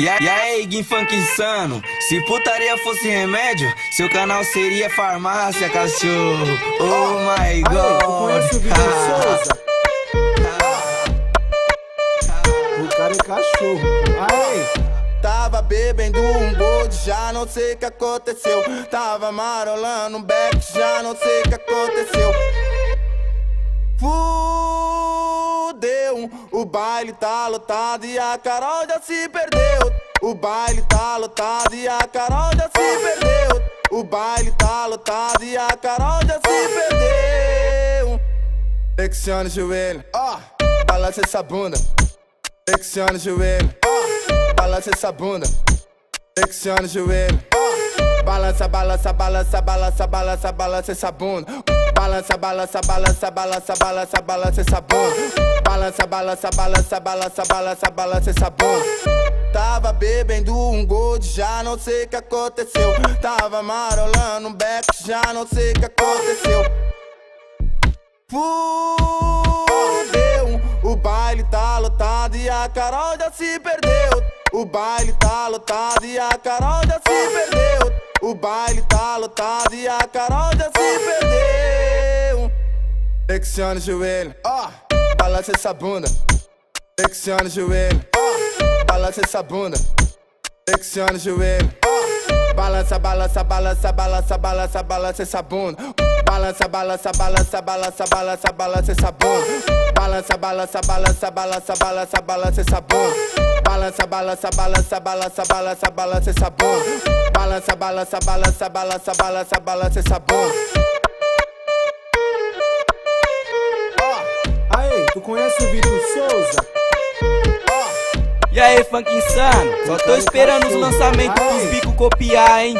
E aí, Gui Funk Insano? Se putaria fosse remédio, seu canal seria farmácia, cachorro. Oh my god. tu conhece o Vitor Souza? O cara é cachorro. Aí, Tava bebendo um gold, já não sei o que aconteceu. Tava marolando um beck, já não sei o que aconteceu. Fudeu, o baile tá lotado e a Carol já se perdeu. O baile tá lotado e a Carol já se perdeu. O baile tá lotado e a Carol já se perdeu. Flexiona o joelho, ó, balança essa bunda. Flexiona o joelho, ó, balança essa bunda. Flexiona o joelho, ó, balança, balança, balança, balança, balança, balança essa bunda. Balança, balança, balança, balança, balança, balança essa bunda. Balança, balança, balança, balança, balança, balança essa bunda. Tava bebendo um gold, já não sei o que aconteceu. Tava marolando um beck, já não sei o que aconteceu. Fudeu, o baile tá lotado e a Carol já se perdeu. O baile tá lotado e a Carol já se perdeu. O baile tá lotado e a Carol já se perdeu. Flexiona o joelho, ó, balança essa bunda. Flexiona o joelho, ó, balança essa bunda. Flexiona o joelho, ó, balança, balança, balança, balança, balança, balança essa bunda. Balança, balança, balança, balança, balança, balança essa bunda. Balança, balança, balança, balança, balança, balança essa bunda. Balança, balança, balança, balança, balança, balança essa bunda. Balança, balança, balança, balança, balança, balança essa bunda. Conhece o Vitor Souza? E aí, Funk Insano? Só tô esperando os lançamentos dos bicos copiar, hein?